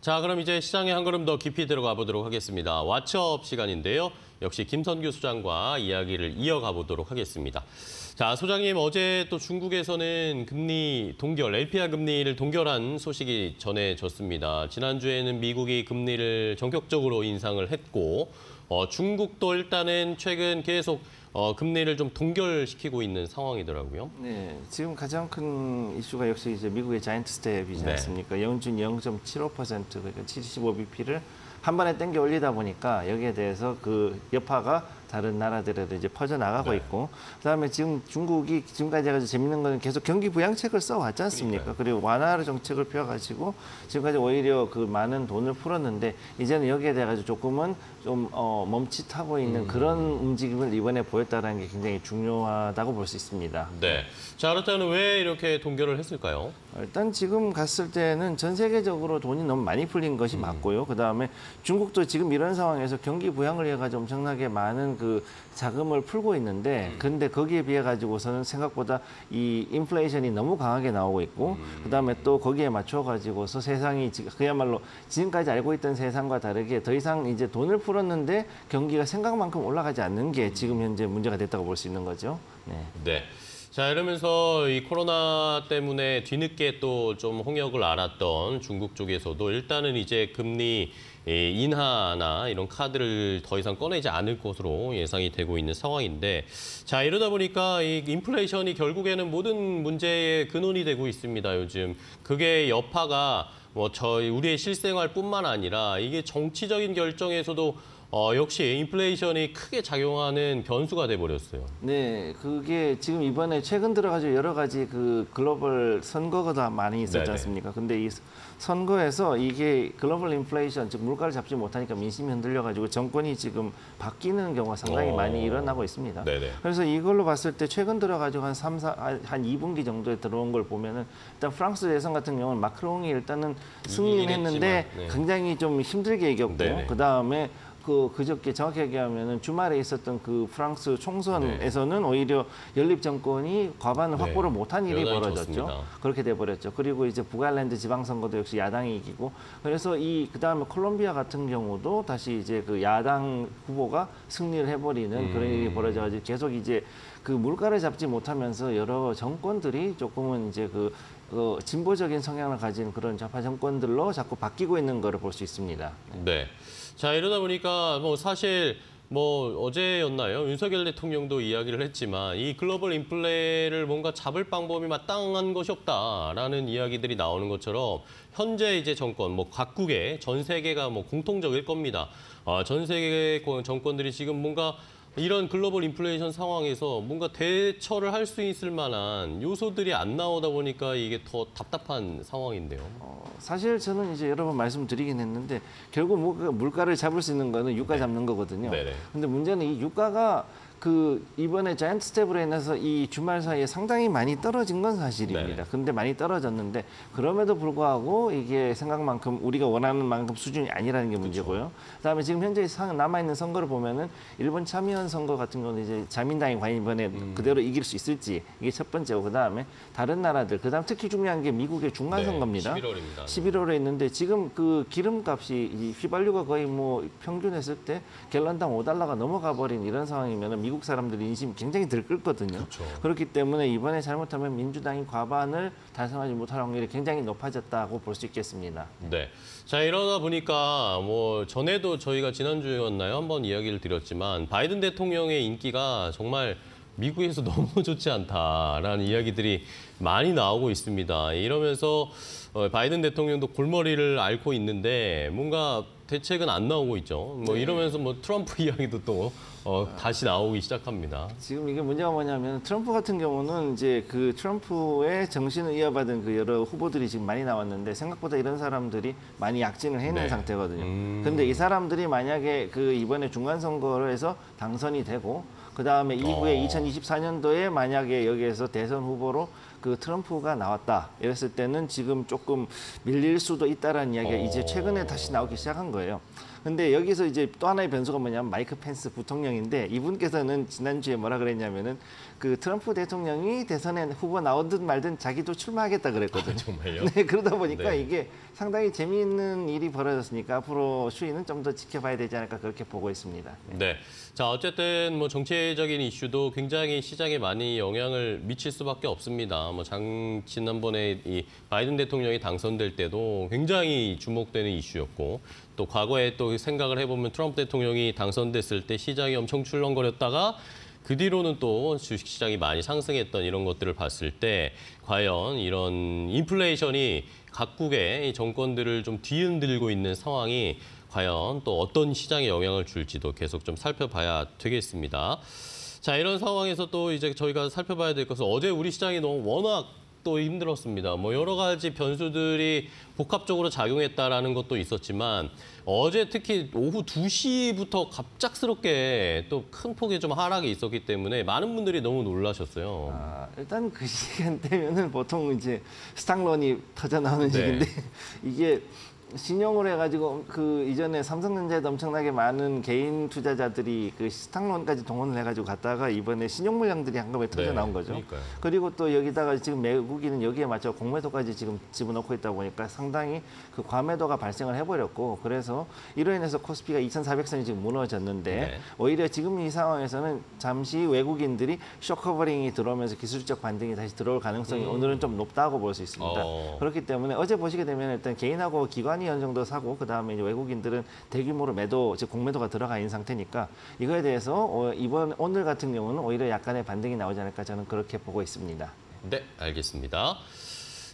자, 그럼 이제 시장에 한 걸음 더 깊이 들어가 보도록 하겠습니다. What's Up 시간인데요. 역시 김선규 소장과 이야기를 이어가 보도록 하겠습니다. 자, 소장님 어제 또 중국에서는 금리 동결, LPR 금리를 동결한 소식이 전해졌습니다. 지난주에는 미국이 금리를 전격적으로 인상을 했고 어, 중국도 일단은 최근 계속 어, 금리를 좀 동결시키고 있는 상황이더라고요. 네, 지금 가장 큰 이슈가 역시 이제 미국의 자이언트 스텝이지 네. 않습니까? 영준 0.75% 그러니까 75bp를 한 번에 땡겨 올리다 보니까 여기에 대해서 그 여파가 다른 나라들에도 이제 퍼져 나가고 네. 있고 그다음에 지금 중국이 지금까지 해가지고 재밌는 거는 계속 경기 부양책을 써왔지 않습니까? 그리고 완화 정책을 펴가지고 지금까지 오히려 그 많은 돈을 풀었는데 이제는 여기에 대해 가지고 조금은 좀 어, 멈칫하고 있는 음. 그런 움직임을 이번에 보였다는 게 굉장히 중요하다고 볼 수 있습니다. 네. 자, 그렇다면 왜 이렇게 동결을 했을까요? 일단 지금 갔을 때는 전 세계적으로 돈이 너무 많이 풀린 것이 음. 맞고요. 그 다음에 중국도 지금 이런 상황에서 경기 부양을 해가지고 엄청나게 많은 그 자금을 풀고 있는데, 음. 근데 거기에 비해 가지고서는 생각보다 이 인플레이션이 너무 강하게 나오고 있고, 음. 그 다음에 또 거기에 맞춰 가지고서 세상이 그야말로 지금까지 알고 있던 세상과 다르게 더 이상 이제 돈을 풀었는데 경기가 생각만큼 올라가지 않는 게 지금 현재 문제가 됐다고 볼 수 있는 거죠. 네. 네. 자, 이러면서 이 코로나 때문에 뒤늦게 또 좀 홍역을 알았던 중국 쪽에서도 일단은 이제 금리 이 인하나 이런 카드를 더 이상 꺼내지 않을 것으로 예상이 되고 있는 상황인데 자, 이러다 보니까 이 인플레이션이 결국에는 모든 문제의 근원이 되고 있습니다, 요즘. 그게 여파가 뭐 저희 우리의 실생활뿐만 아니라 이게 정치적인 결정에서도 어, 역시 인플레이션이 크게 작용하는 변수가 돼 버렸어요. 네, 그게 지금 이번에 최근 들어가지고 여러 가지 그 글로벌 선거가 다 많이 있었지 네네. 않습니까? 근데 이 선거에서 이게 글로벌 인플레이션, 즉 물가를 잡지 못하니까 민심이 흔들려가지고 정권이 지금 바뀌는 경우가 상당히 어. 많이 일어나고 있습니다. 네네. 그래서 이걸로 봤을 때 최근 들어가지고 한 3, 4, 한 2분기 정도에 들어온 걸 보면은 일단 프랑스 대선 같은 경우는 마크롱이 일단은 승리는 이기긴 했는데 했지만, 네. 굉장히 좀 힘들게 이겼고. 그 다음에 그 그저께 정확히 얘기하면은 주말에 있었던 그 프랑스 총선에서는 오히려 연립 정권이 과반을 네. 확보를 못한 일이 벌어졌죠. 졌습니다. 그렇게 돼 버렸죠. 그리고 이제 북아일랜드 지방선거도 역시 야당이 이기고 그래서 이 그다음에 콜롬비아 같은 경우도 다시 이제 그 야당 후보가 승리를 해버리는 그런 음. 일이 벌어져가지고 계속 이제 그 물가를 잡지 못하면서 여러 정권들이 조금은 이제 그 어, 진보적인 성향을 가진 그런 좌파 정권들로 자꾸 바뀌고 있는 거를 볼 수 있습니다. 네. 자, 이러다 보니까 뭐 사실 뭐 어제였나요? 윤석열 대통령도 이야기를 했지만 이 글로벌 인플레를 뭔가 잡을 방법이 마땅한 것이 없다라는 이야기들이 나오는 것처럼 현재 이제 정권 뭐 각국의 전 세계가 뭐 공통적일 겁니다. 아, 전 세계 정권들이 지금 뭔가 이런 글로벌 인플레이션 상황에서 뭔가 대처를 할 수 있을 만한 요소들이 안 나오다 보니까 이게 더 답답한 상황인데요. 어, 사실 저는 이제 여러 번 말씀드리긴 했는데 결국 물가, 물가를 잡을 수 있는 거는 유가 잡는 거거든요. 네네. 근데 문제는 이 유가가 그 이번에 자이언트 스텝으로 인해서 이 주말 사이에 상당히 많이 떨어진 건 사실입니다. 네네. 근데 많이 떨어졌는데 그럼에도 불구하고 이게 생각만큼 우리가 원하는 만큼 수준이 아니라는 게 문제고요. 그다음에 지금 현재 상- 남아 있는 선거를 보면은 일본 참의원 선거 같은 경우는 이제 자민당이 과연 이번에 음. 그대로 이길 수 있을지 이게 첫 번째고 그다음에 다른 나라들 그다음 특히 중요한 게 미국의 중간 선거입니다. 네, 11월입니다. 11월에 있는데 지금 그 기름값이 이 휘발유가 거의 뭐 평균 했을 때 갤런당 5달러가 넘어가 버린 이런 상황이면 미국 사람들 인심 굉장히 들끓거든요. 그렇죠. 그렇기 때문에 이번에 잘못하면 민주당이 과반을 달성하지 못할 확률이 굉장히 높아졌다고 볼 수 있겠습니다. 네. 자, 이러다 보니까 뭐 전에도 저희가 지난주였나요? 한번 이야기를 드렸지만 바이든 대통령의 인기가 정말 미국에서 너무 좋지 않다라는 이야기들이 많이 나오고 있습니다. 이러면서 어, 바이든 대통령도 골머리를 앓고 있는데 뭔가 대책은 안 나오고 있죠. 뭐 이러면서 뭐 트럼프 이야기도 또 어, 다시 나오기 시작합니다. 지금 이게 문제가 뭐냐면 트럼프 같은 경우는 이제 그 트럼프의 정신을 이어받은 그 여러 후보들이 지금 많이 나왔는데 생각보다 이런 사람들이 많이 약진을 해 있는 네. 상태거든요. 음. 근데 이 사람들이 만약에 그 이번에 중간 선거를 해서 당선이 되고 그 다음에 이후에 어. 2024년도에 만약에 여기에서 대선 후보로 그 트럼프가 나왔다 이랬을 때는 지금 조금 밀릴 수도 있다라는 이야기가 어. 이제 최근에 다시 나오기 시작한 거예요. 근데 여기서 이제 또 하나의 변수가 뭐냐면 마이크 펜스 부통령인데 이분께서는 지난주에 뭐라 그랬냐면은 그 트럼프 대통령이 대선에 후보 나오든 말든 자기도 출마하겠다 그랬거든요. 정말요? 네, 그러다 보니까 네. 이게 상당히 재미있는 일이 벌어졌으니까 앞으로 추이는 좀 더 지켜봐야 되지 않을까 그렇게 보고 있습니다. 네. 자, 어쨌든 뭐 정치적인 이슈도 굉장히 시장에 많이 영향을 미칠 수밖에 없습니다. 뭐 장, 지난번에 이 바이든 대통령이 당선될 때도 굉장히 주목되는 이슈였고 또 과거에 또 생각을 해보면 트럼프 대통령이 당선됐을 때 시장이 엄청 출렁거렸다가 그 뒤로는 또 주식시장이 많이 상승했던 이런 것들을 봤을 때 과연 이런 인플레이션이 각국의 이 정권들을 좀 뒤흔들고 있는 상황이 과연 또 어떤 시장에 영향을 줄지도 계속 좀 살펴봐야 되겠습니다. 자, 이런 상황에서 또 이제 저희가 살펴봐야 될 것은 어제 우리 시장이 너무 워낙 또 힘들었습니다. 뭐 여러 가지 변수들이 복합적으로 작용했다라는 것도 있었지만 어제 특히 오후 2시부터 갑작스럽게 또 큰 폭의 좀 하락이 있었기 때문에 많은 분들이 너무 놀라셨어요. 아, 일단 그 시간대면은 보통 이제 stock loan이 터져 나오는 네. 시기인데 이게 신용을 해가지고 그 이전에 삼성전자에도 엄청나게 많은 개인 투자자들이 그 stock loan까지 동원을 해가지고 갔다가 이번에 신용 물량들이 한꺼번에 터져 네, 나온 거죠. 그러니까요. 그리고 또 여기다가 지금 외국인은 여기에 맞춰 공매도까지 지금 집어넣고 있다 보니까 상당히 그 과매도가 발생을 해버렸고 그래서 이로 인해서 코스피가 2,400선이 지금 무너졌는데 네. 오히려 지금 이 상황에서는 잠시 외국인들이 short covering이 들어오면서 기술적 반등이 다시 들어올 가능성이 오늘은 좀 높다고 볼 수 있습니다. 음. 어. 그렇기 때문에 어제 보시게 되면 일단 개인하고 기관 이 어느 정도 사고 그 다음에 이제 외국인들은 대규모로 매도 즉 공매도가 들어가 있는 상태니까 이거에 대해서 어, 이번 오늘 같은 경우는 오히려 약간의 반등이 나오지 않을까 저는 그렇게 보고 있습니다. 네, 알겠습니다.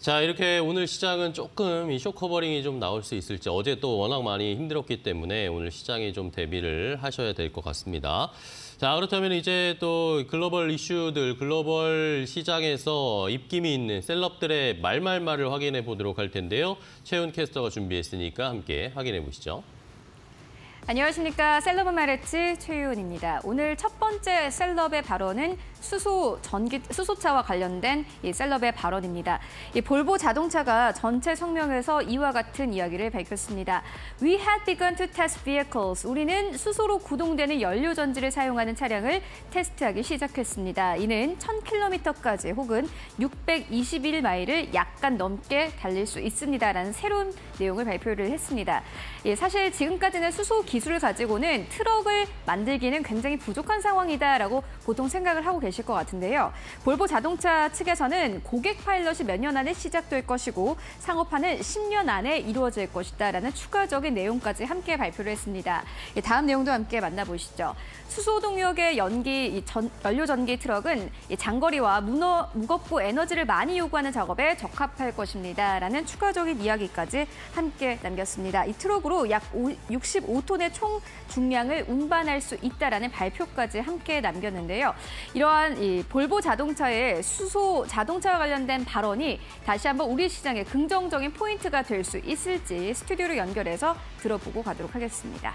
자, 이렇게 오늘 시장은 조금 이 short covering이 좀 나올 수 있을지 어제 또 워낙 많이 힘들었기 때문에 오늘 시장이 좀 대비를 하셔야 될 것 같습니다. 자, 그렇다면 이제 또 글로벌 이슈들, 글로벌 시장에서 입김이 있는 celeb들의 말말말을 확인해 보도록 할 텐데요. 최훈 캐스터가 준비했으니까 함께 확인해 보시죠. 안녕하십니까. 셀럽은 말했지 최유은입니다. 오늘 첫 번째 셀럽의 발언은 수소 전기 수소차와 관련된 이 셀럽의 발언입니다. 이 볼보 자동차가 전체 성명에서 이와 같은 이야기를 밝혔습니다. We had begun to test vehicles. 우리는 수소로 구동되는 연료 전지를 사용하는 차량을 테스트하기 시작했습니다. 이는 1000km까지 혹은 621마일을 약간 넘게 달릴 수 있습니다라는 새로운 내용을 발표를 했습니다. 예, 사실 지금까지는 수소 기술을 가지고는 트럭을 만들기는 굉장히 부족한 상황이다라고 보통 생각을 하고 계실 것 같은데요. 볼보 자동차 측에서는 고객 파일럿이 몇 년 안에 시작될 것이고 상업화는 10년 안에 이루어질 것이다라는 추가적인 내용까지 함께 발표를 했습니다. 예, 다음 내용도 함께 만나보시죠. 수소 동력의 연기 이 전, 연료 전기 트럭은 이 장거리와 무너, 무겁고 에너지를 많이 요구하는 작업에 적합할 것입니다라는 추가적인 이야기까지 함께 남겼습니다. 이 트럭으로 약 65톤의 총 중량을 운반할 수 있다라는 발표까지 함께 남겼는데요. 이러 한 이 볼보 자동차의 수소 자동차와 관련된 발언이 다시 한번 우리 시장의 긍정적인 포인트가 될 수 있을지 스튜디오로 연결해서 들어보고 가도록 하겠습니다.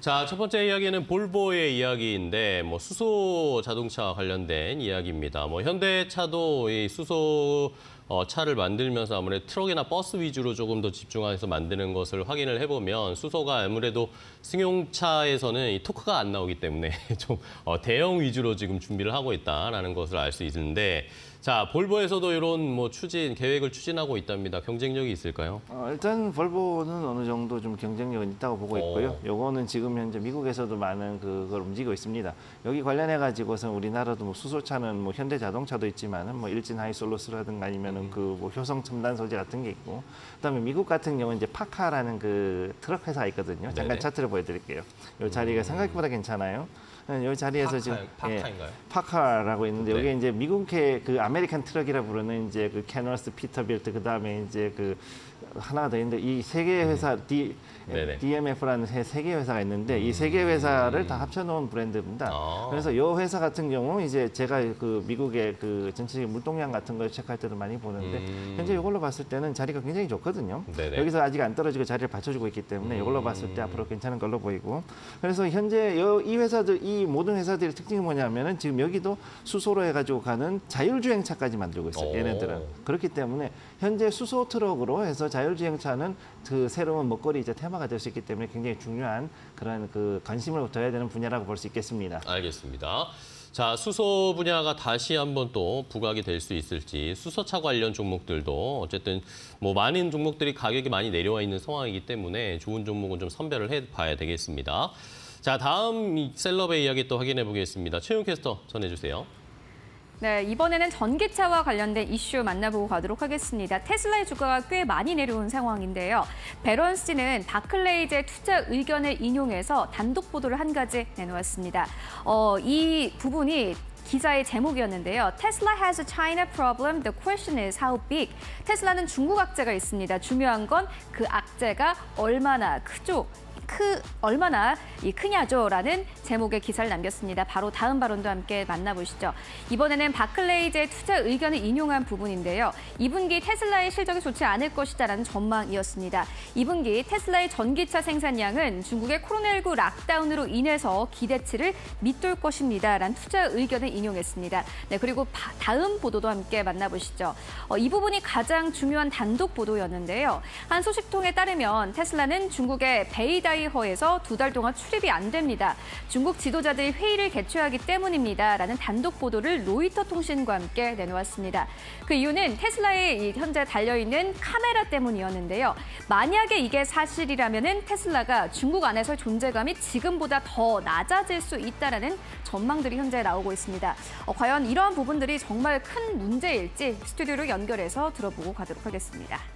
자, 첫 번째 이야기는 볼보의 이야기인데 뭐 수소 자동차와 관련된 이야기입니다. 뭐 현대차도 이 수소 어, 차를 만들면서 아무래도 트럭이나 버스 위주로 조금 더 집중해서 만드는 것을 확인을 해보면 수소가 아무래도 승용차에서는 이 토크가 안 나오기 때문에 좀 어, 대형 위주로 지금 준비를 하고 있다라는 것을 알 수 있는데 자 볼보에서도 이런 뭐 추진 계획을 추진하고 있답니다. 경쟁력이 있을까요? 어, 일단 볼보는 어느 정도 좀 경쟁력은 있다고 보고 있고요. 어. 요거는 지금 현재 미국에서도 많은 그걸 움직이고 있습니다. 여기 관련해 가지고선 우리나라도 뭐 수소차는 뭐 현대 자동차도 있지만은 뭐 일진 하이솔루스라든가 아니면은 그뭐 효성 첨단 소재 같은 게 있고 그다음에 미국 같은 경우는 이제 PACCAR라는 그 트럭 회사가 있거든요. 잠깐 네네. 차트를 보여드릴게요. 요 자리가 생각보다 괜찮아요. 네, 요 자리에서 지금 PACCAR, 예, PACCAR인가요? PACCAR라고 있는데 네. 여기 이제 미국의 그 American truck이라 부르는 이제 그 Kenworth Peterbilt 그다음에 이제 그 하나가 더 있는데 이 세 개의 회사 D 네네. DAF라는 세개 회사가 있는데 이 세개 회사를 다 합쳐놓은 브랜드입니다. 아. 그래서 이 회사 같은 경우 이제 제가 그 미국의 그 전체적인 물동량 같은 걸 체크할 때도 많이 보는데 음. 현재 이걸로 봤을 때는 자리가 굉장히 좋거든요. 네네. 여기서 아직 안 떨어지고 자리를 받쳐주고 있기 때문에 이걸로 봤을 때 앞으로 괜찮은 걸로 보이고 그래서 현재 여- 이 회사들 이 모든 회사들의 특징이 뭐냐면은 지금 여기도 수소로 해가지고 가는 자율주행차까지 만들고 있어요. 오. 얘네들은 그렇기 때문에 현재 수소 트럭으로 해서 자율주행차는 그 새로운 먹거리 이제 테마가 될 수 있기 때문에 굉장히 중요한 그런 그 관심을 둬야 되는 분야라고 볼 수 있겠습니다. 알겠습니다. 자, 수소 분야가 다시 한번 또 부각이 될 수 있을지 수소차 관련 종목들도 어쨌든 뭐 많은 종목들이 가격이 많이 내려와 있는 상황이기 때문에 좋은 종목은 좀 선별을 해 봐야 되겠습니다. 자, 다음 이 셀럽의 이야기 또 확인해 보겠습니다. 최윤 캐스터 전해 주세요. 네, 이번에는 전기차와 관련된 이슈 만나보고 가도록 하겠습니다. 테슬라의 주가가 꽤 많이 내려온 상황인데요. 베런스는 바클레이즈의 투자 의견을 인용해서 단독 보도를 한 가지 내놓았습니다. 어, 이 부분이 기사의 제목이었는데요. 테슬라 has a China problem. The question is how big. 테슬라는 중국 악재가 있습니다. 중요한 건 그 악재가 얼마나 크죠. 크 얼마나 이 크냐죠라는 제목의 기사를 남겼습니다. 바로 다음 발언도 함께 만나보시죠. 이번에는 바클레이즈의 투자 의견을 인용한 부분인데요. 2분기 테슬라의 실적이 좋지 않을 것이다라는 전망이었습니다. 2분기 테슬라의 전기차 생산량은 중국의 코로나19 lockdown으로 인해서 기대치를 밑돌 것입니다라는 투자 의견을 인용했습니다. 네 그리고 바- 다음 보도도 함께 만나보시죠. 어, 이 부분이 가장 중요한 단독 보도였는데요. 한 소식통에 따르면 테슬라는 중국의 베이다 이허에서 두 달 동안 출입이 안 됩니다. 중국 지도자들이 회의를 개최하기 때문입니다. 라는 단독 보도를 로이터 통신과 함께 내놓았습니다. 그 이유는 테슬라에 이 현재 달려있는 카메라 때문이었는데요. 만약에 이게 사실이라면 테슬라가 중국 안에서 존재감이 지금보다 더 낮아질 수 있다라는 전망들이 현재 나오고 있습니다. 어, 과연 이러한 부분들이 정말 큰 문제일지 스튜디오로 연결해서 들어보고 가도록 하겠습니다.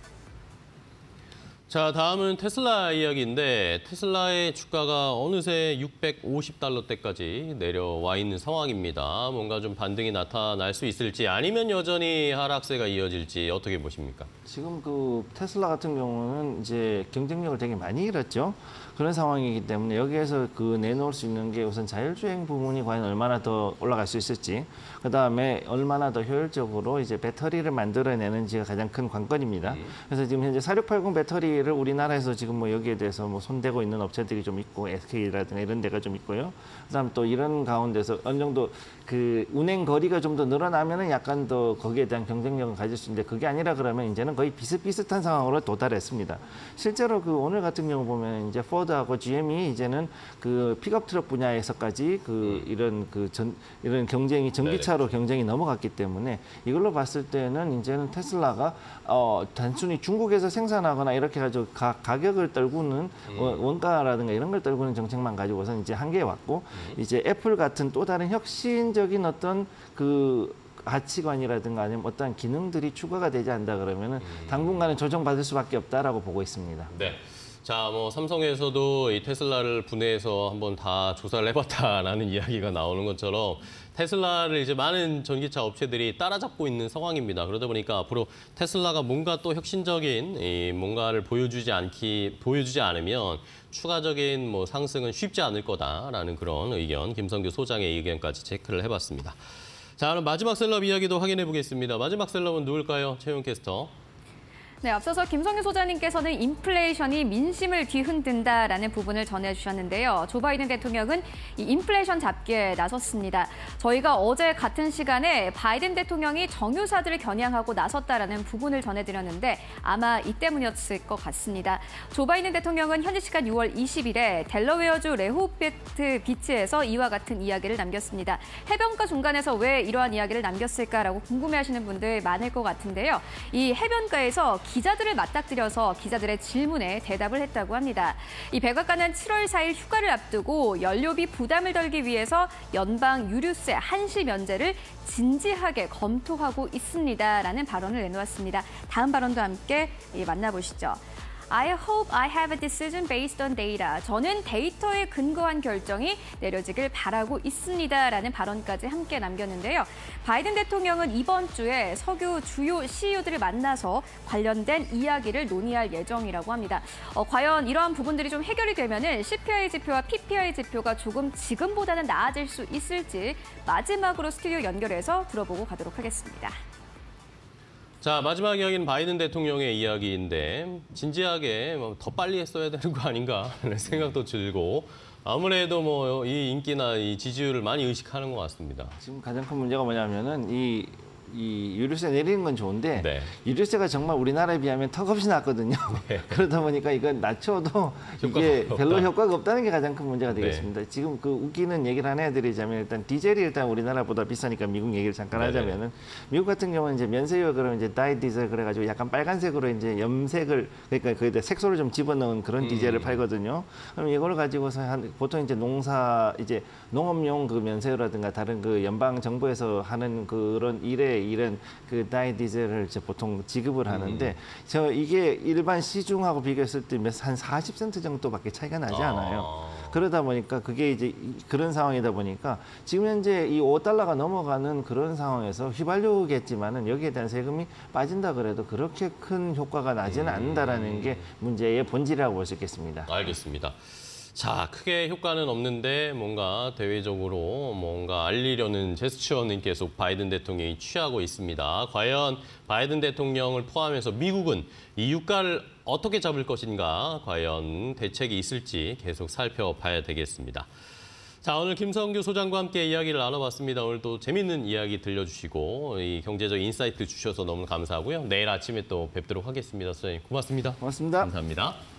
자, 다음은 테슬라 이야기인데 테슬라의 주가가 어느새 650달러대까지 내려와 있는 상황입니다. 뭔가 좀 반등이 나타날 수 있을지 아니면 여전히 하락세가 이어질지 어떻게 보십니까? 지금 그 테슬라 같은 경우는 이제 경쟁력을 되게 많이 잃었죠. 그런 상황이기 때문에 여기에서 그 내놓을 수 있는 게 우선 자율주행 부분이 과연 얼마나 더 올라갈 수 있을지, 그 다음에 얼마나 더 효율적으로 이제 배터리를 만들어내는지가 가장 큰 관건입니다. 그래서 지금 현재 4680 배터리를 우리나라에서 지금 뭐 여기에 대해서 뭐 손대고 있는 업체들이 좀 있고 SK라든가 이런 데가 좀 있고요. 그다음 또 이런 가운데서 어느 정도 그 운행 거리가 좀 더 늘어나면은 약간 더 거기에 대한 경쟁력을 가질 수 있는데 그게 아니라 그러면 이제는 거의 비슷비슷한 상황으로 도달했습니다. 실제로 그 오늘 같은 경우 보면 이제 포드 하고 GM이 이제는 그 픽업 트럭 분야에서까지 그 이런 그 전 이런 경쟁이 전기차로 경쟁이 넘어갔기 때문에 이걸로 봤을 때는 이제는 테슬라가 어 단순히 중국에서 생산하거나 이렇게 가지고 가, 가격을 떨구는 원- 원가라든가 이런 걸 떨구는 정책만 가지고선 이제 한계에 왔고 이제 애플 같은 또 다른 혁신적인 어떤 그 가치관이라든가 아니면 어떠한 기능들이 추가가 되지 않다 그러면은 당분간은 조정받을 수밖에 없다라고 보고 있습니다. 네. 자, 뭐 삼성에서도 이 테슬라를 분해해서 한번 다 조사를 해봤다라는 이야기가 나오는 것처럼 테슬라를 이제 많은 전기차 업체들이 따라잡고 있는 상황입니다. 그러다 보니까 앞으로 테슬라가 뭔가 또 혁신적인 이 뭔가를 보여주지 않기 보여주지 않으면 추가적인 뭐 상승은 쉽지 않을 거다라는 그런 의견, 김성규 소장의 의견까지 체크를 해봤습니다. 자, 그럼 마지막 셀럽 이야기도 확인해 보겠습니다. 마지막 셀럽은 누굴까요, 최용 캐스터? 네, 앞서서 김성윤 소장님께서는 인플레이션이 민심을 뒤흔든다라는 부분을 전해주셨는데요. 조 바이든 대통령은 이 인플레이션 잡기에 나섰습니다. 저희가 어제 같은 시간에 바이든 대통령이 정유사들을 겨냥하고 나섰다라는 부분을 전해드렸는데 아마 이 때문이었을 것 같습니다. 조 바이든 대통령은 현지 시간 6월 20일에 델러웨어주 레호베트 비치에서 이와 같은 이야기를 남겼습니다. 해변가 중간에서 왜 이러한 이야기를 남겼을까라고 궁금해하시는 분들 많을 것 같은데요. 이 해변가에서 기자들을 맞닥뜨려서 기자들의 질문에 대답을 했다고 합니다. 이 백악관은 7월 4일 휴가를 앞두고 연료비 부담을 덜기 위해서 연방 유류세 한시 면제를 진지하게 검토하고 있습니다라는 발언을 내놓았습니다. 다음 발언도 함께 예, 만나보시죠. I hope I have a decision based on data. 저는 데이터에 근거한 결정이 내려지길 바라고 있습니다라는 발언까지 함께 남겼는데요. 바이든 대통령은 이번 주에 석유 주요 CEO들을 만나서 관련된 이야기를 논의할 예정이라고 합니다. 어, 과연 이러한 부분들이 좀 해결이 되면은 CPI 지표와 PPI 지표가 조금 지금보다는 나아질 수 있을지 마지막으로 스튜디오 연결해서 들어보고 가도록 하겠습니다. 자 마지막 이야기는 바이든 대통령의 이야기인데 진지하게 뭐더 빨리 했어야 되는 거 아닌가 하는 생각도 들고 아무래도 뭐 이 인기나 이 지지율을 많이 의식하는 것 같습니다. 지금 가장 큰 문제가 뭐냐면은 이, 이 유류세 내리는 건 좋은데 네. 유류세가 정말 우리나라에 비하면 턱없이 낮거든요. 그러다 보니까 이건 낮춰도 이게 효과가 별로 없다. 효과가 없다는 게 가장 큰 문제가 네. 되겠습니다. 지금 그 웃기는 얘기를 하나 해드리자면 일단 디젤이 일단 우리나라보다 비싸니까 미국 얘기를 잠깐 네네. 하자면은 미국 같은 경우는 이제 면세유가 그러면 이제 다이 디젤 그래가지고 약간 빨간색으로 이제 염색을 그러니까 거기다 색소를 좀 집어넣은 그런 음. 디젤을 팔거든요. 그럼 이걸 가지고서 한 보통 이제 농사 이제 농업용 그 면세유라든가 다른 그 연방 정부에서 하는 그런 일에 이런 그 다이 디젤을 이제 보통 지급을 하는데 저 이게 일반 시중하고 비교했을 때 한 40센트 정도밖에 차이가 나지 않아요. 아. 그러다 보니까 그게 이제 이- 그런 상황이다 보니까 지금 현재 이 5달러가 넘어가는 그런 상황에서 휘발유겠지만은 여기에 대한 세금이 빠진다 그래도 그렇게 큰 효과가 나지는 않는다라는 게 문제의 본질이라고 볼 수 있겠습니다. 알겠습니다. 자, 크게 효과는 없는데 뭔가 대외적으로 뭔가 알리려는 제스처는 계속 바이든 대통령이 취하고 있습니다. 과연 바이든 대통령을 포함해서 미국은 이 유가를 어떻게 잡을 것인가 과연 대책이 있을지 계속 살펴봐야 되겠습니다. 자, 오늘 김선규 소장과 함께 이야기를 나눠봤습니다. 오늘 또 재밌는 이야기 들려주시고 이 경제적 insight 주셔서 너무 감사하고요. 내일 아침에 또 뵙도록 하겠습니다. 선생님 고맙습니다. 고맙습니다. 감사합니다.